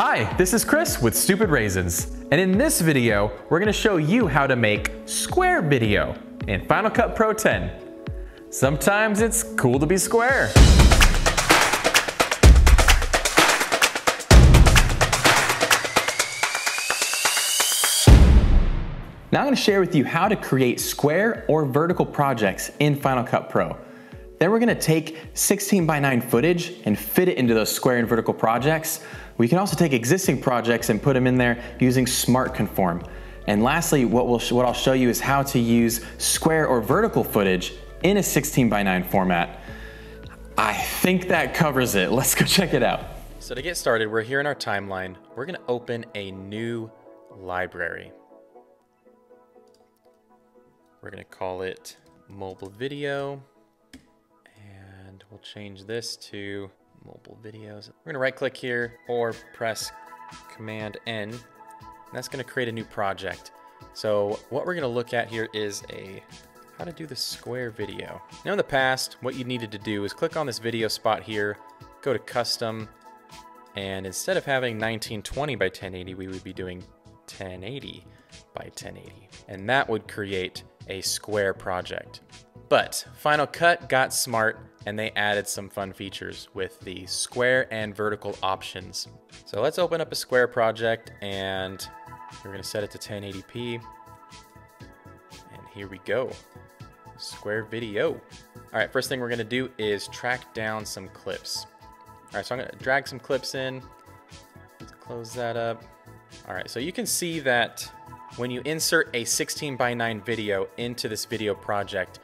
Hi, this is Chris with Stupid Raisins, and in this video, we're gonna show you how to make square video in Final Cut Pro 10. Sometimes it's cool to be square. Now I'm gonna share with you how to create square or vertical projects in Final Cut Pro. Then we're gonna take 16 by 9 footage and fit it into those square and vertical projects. We can also take existing projects and put them in there using Smart Conform. And lastly, what, we'll what I'll show you is how to use square or vertical footage in a 16 by 9 format. I think that covers it. Let's go check it out. So to get started, we're here in our timeline. We're gonna open a new library. We're gonna call it mobile video. We'll change this to mobile videos. We're gonna right click here or press Command N. And that's gonna create a new project. So what we're gonna look at here is a how to do the square video. Now in the past, what you needed to do is click on this video spot here, go to custom, and instead of having 1920 by 1080, we would be doing 1080 by 1080. And that would create a square project. But Final Cut got smart and they added some fun features with the square and vertical options. So let's open up a square project and we're gonna set it to 1080p. And here we go, square video. All right, first thing we're gonna do is track down some clips. All right, so I'm gonna drag some clips in. Let's close that up. All right, so you can see that when you insert a 16 by 9 video into this video project,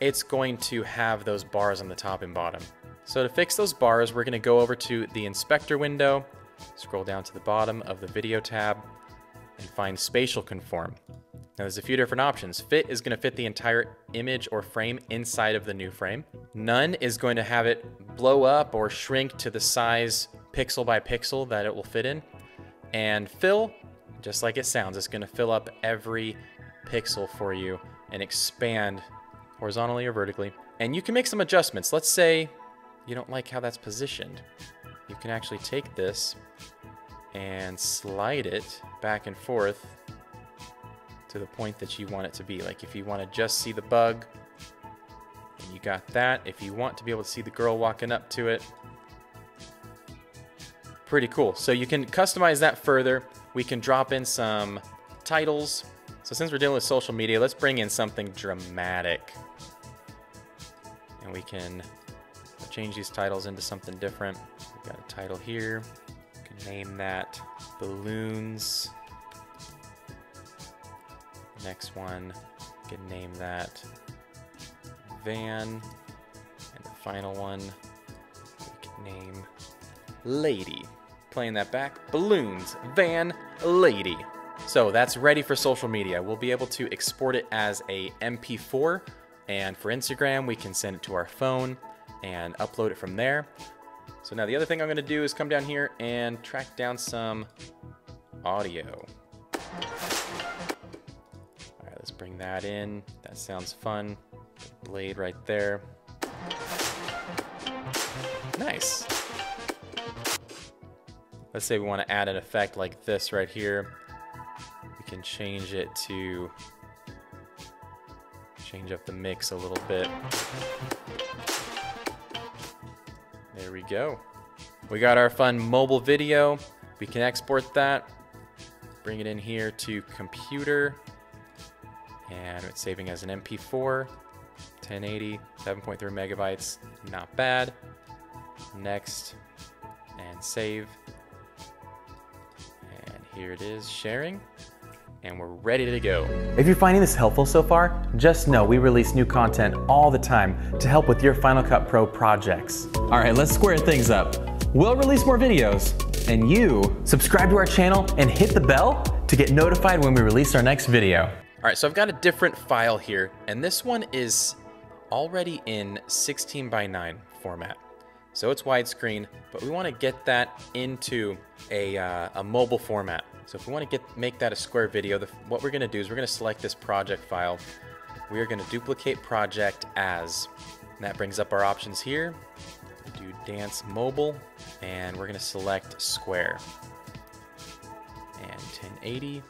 it's going to have those bars on the top and bottom. So to fix those bars, we're gonna go over to the inspector window, scroll down to the bottom of the video tab, and find spatial conform. Now there's a few different options. Fit is gonna fit the entire image or frame inside of the new frame. None is going to have it blow up or shrink to the size pixel by pixel that it will fit in. And fill just like it sounds, it's gonna fill up every pixel for you and expand horizontally or vertically. And you can make some adjustments. Let's say you don't like how that's positioned. You can actually take this and slide it back and forth to the point that you want it to be. Like if you want to just see the bug, you got that. If you want to be able to see the girl walking up to it, pretty cool. So you can customize that further. We can drop in some titles. So since we're dealing with social media, let's bring in something dramatic. And we can change these titles into something different. We've got a title here. We can name that Balloons. Next one, we can name that Van. And the final one, we can name Lady playing that back. Balloons, van, lady. So that's ready for social media. We'll be able to export it as a MP4 and for Instagram, we can send it to our phone and upload it from there. So now the other thing I'm gonna do is come down here and track down some audio. All right, let's bring that in. That sounds fun. Blade right there. Nice. Let's say we want to add an effect like this right here. We can change it to change up the mix a little bit. There we go. We got our fun mobile video. We can export that, bring it in here to computer, and it's saving as an MP4, 1080, 7.3 megabytes, not bad. Next, and save. And here it is sharing and we're ready to go. If you're finding this helpful so far, just know we release new content all the time to help with your Final Cut Pro projects. All right, let's square things up. We'll release more videos and you subscribe to our channel and hit the bell to get notified when we release our next video. All right, so I've got a different file here and this one is already in 16 by 9 format. So it's widescreen, but we want to get that into a, uh, a mobile format. So if we want to get make that a square video, the, what we're going to do is we're going to select this project file. We are going to duplicate project as. And that brings up our options here. Do dance mobile, and we're going to select square. And 1080.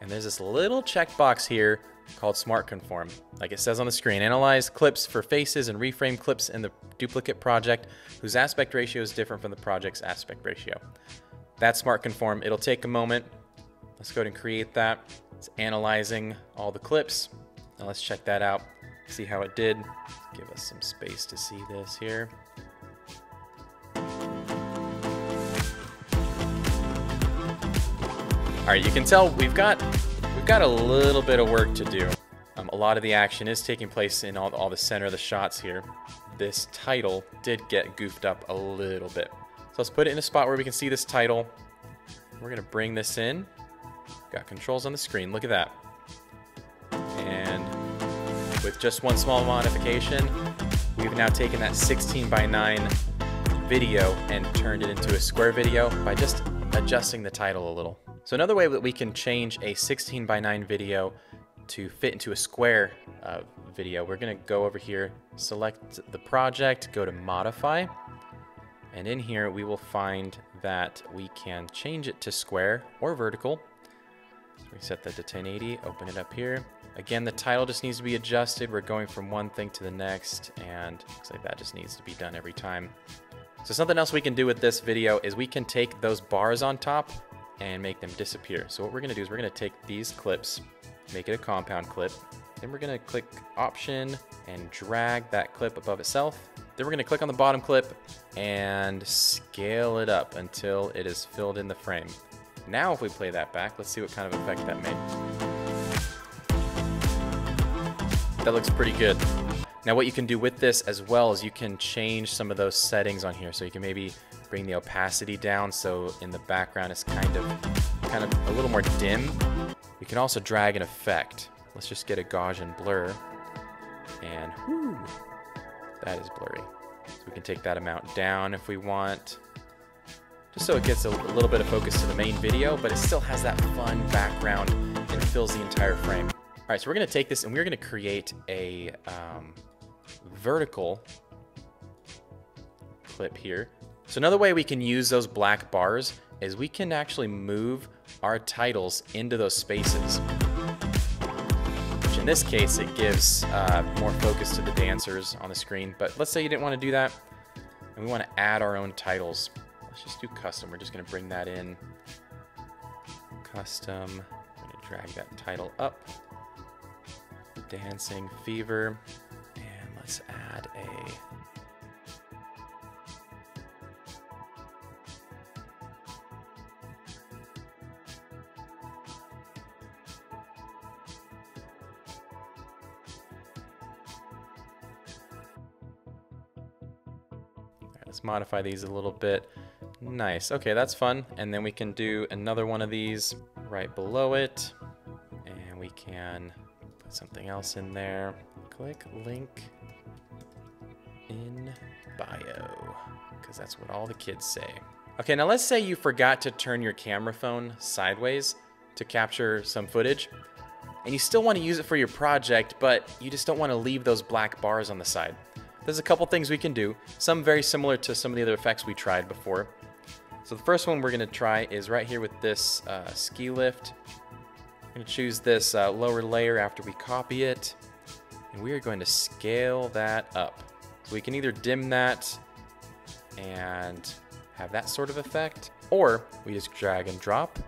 And there's this little checkbox here called Smart Conform. Like it says on the screen, analyze clips for faces and reframe clips in the duplicate project whose aspect ratio is different from the project's aspect ratio. That's Smart Conform. It'll take a moment. Let's go ahead and create that. It's analyzing all the clips. Now let's check that out, see how it did. Give us some space to see this here. All right, you can tell we've got we've got a little bit of work to do. Um, a lot of the action is taking place in all, all the center of the shots here. This title did get goofed up a little bit. Let's put it in a spot where we can see this title. We're gonna bring this in. Got controls on the screen, look at that. And with just one small modification, we've now taken that 16 by 9 video and turned it into a square video by just adjusting the title a little. So another way that we can change a 16 by 9 video to fit into a square uh, video, we're gonna go over here, select the project, go to modify, and in here we will find that we can change it to square or vertical. Reset that to 1080, open it up here. Again, the title just needs to be adjusted. We're going from one thing to the next, and looks like that just needs to be done every time. So something else we can do with this video is we can take those bars on top and make them disappear. So what we're gonna do is we're gonna take these clips, make it a compound clip, then we're gonna click option and drag that clip above itself. Then we're gonna click on the bottom clip and scale it up until it is filled in the frame. Now if we play that back, let's see what kind of effect that made. That looks pretty good. Now what you can do with this as well is you can change some of those settings on here. So you can maybe bring the opacity down so in the background it's kind of kind of a little more dim. We can also drag an effect. Let's just get a Gaussian blur and whoo, that is blurry. So we can take that amount down if we want, just so it gets a, a little bit of focus to the main video, but it still has that fun background and fills the entire frame. All right, so we're gonna take this and we're gonna create a um, vertical clip here. So another way we can use those black bars is we can actually move our titles into those spaces. In this case, it gives uh, more focus to the dancers on the screen. But let's say you didn't want to do that and we want to add our own titles. Let's just do custom. We're just going to bring that in. Custom. I'm going to drag that title up. Dancing Fever. And let's add a Let's modify these a little bit. Nice. Okay, that's fun. And then we can do another one of these right below it. And we can put something else in there. Click link in bio, because that's what all the kids say. Okay, now let's say you forgot to turn your camera phone sideways to capture some footage, and you still want to use it for your project, but you just don't want to leave those black bars on the side. There's a couple things we can do, some very similar to some of the other effects we tried before. So the first one we're going to try is right here with this uh, ski lift. I'm going to choose this uh, lower layer after we copy it, and we are going to scale that up. So we can either dim that and have that sort of effect, or we just drag and drop,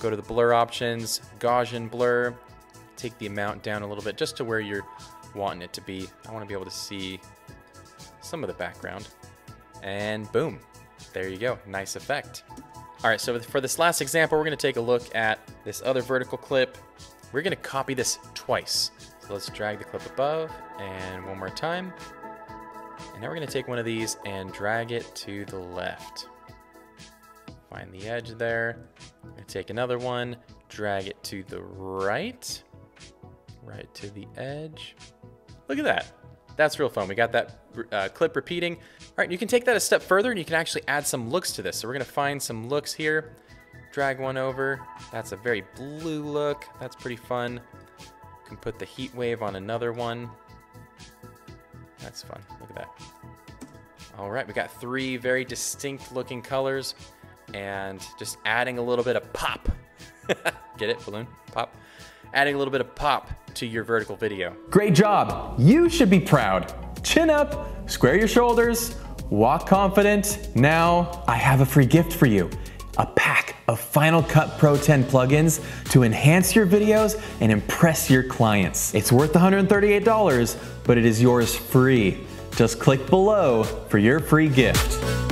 go to the blur options, Gaussian blur, take the amount down a little bit just to where you're wanting it to be. I want to be able to see some of the background. And boom, there you go, nice effect. All right, so for this last example, we're gonna take a look at this other vertical clip. We're gonna copy this twice. So let's drag the clip above and one more time. And now we're gonna take one of these and drag it to the left. Find the edge there. Take another one, drag it to the right, right to the edge. Look at that. That's real fun. We got that uh, clip repeating. All right, you can take that a step further and you can actually add some looks to this. So we're gonna find some looks here, drag one over. That's a very blue look. That's pretty fun. You can put the heat wave on another one. That's fun, look at that. All right, we got three very distinct looking colors. and just adding a little bit of pop. Get it, balloon? Pop? Adding a little bit of pop to your vertical video. Great job. You should be proud. Chin up, square your shoulders, walk confident. Now, I have a free gift for you a pack of Final Cut Pro 10 plugins to enhance your videos and impress your clients. It's worth $138, but it is yours free. Just click below for your free gift.